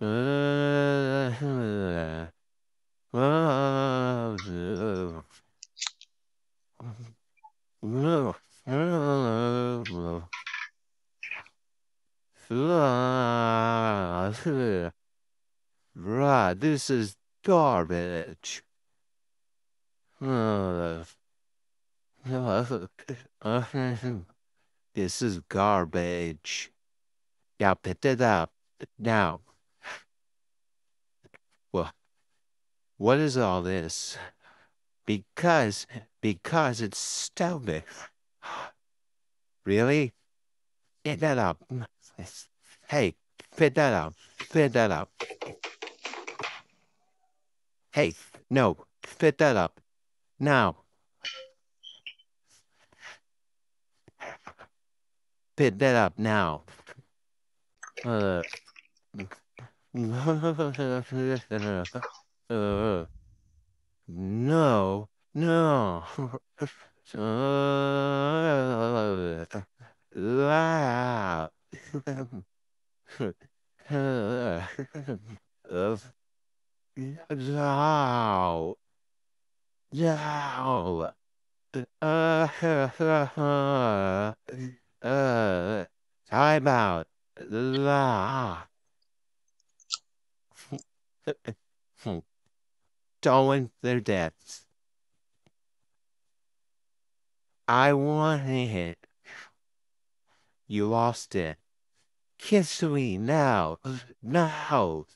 Right, this is garbage. This is garbage. Yeah, pick it up now. Well, what is all this? Because, because it's stupid. Really? Get that up. Hey, fit that up. Fit that up. Hey, no, fit that up. Now. Fit that up now. Uh. uh no, no. uh, no. No. Uh, uh, time out. La. Stolen their debts. I wanted it. You lost it. Kiss me now. Now.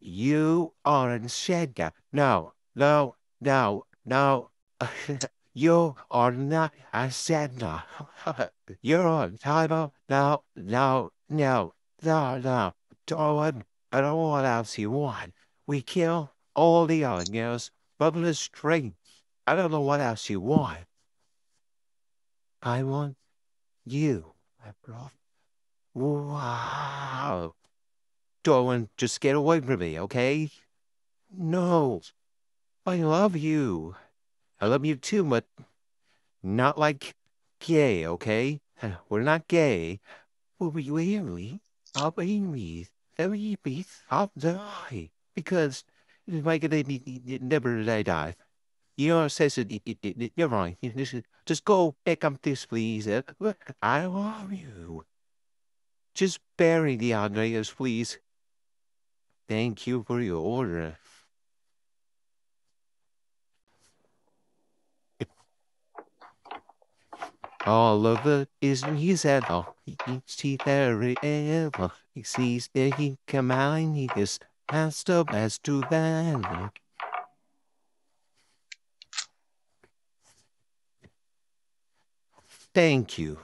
You are in Shedga. No, no, no, no. you are not a Sedna. You're on time. No, no, no, no, no. Darwin, I don't know what else you want. We kill all the other girls, the string. I don't know what else you want. I want you, my brother. Wow. Darwin, just get away from me, okay? No. I love you. I love you too, but not like gay, okay? We're not gay. Well, we really are babies. Every beast I'll die. Because like they never die. You says it, it, it, it, you're right. Just go pick up this, please. Uh, I love you. Just bury the Andreas, please. Thank you for your order. All of it is his head. Oh, he's very ever. He sees he come and he passed up as to that. Thank you.